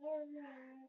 Yeah.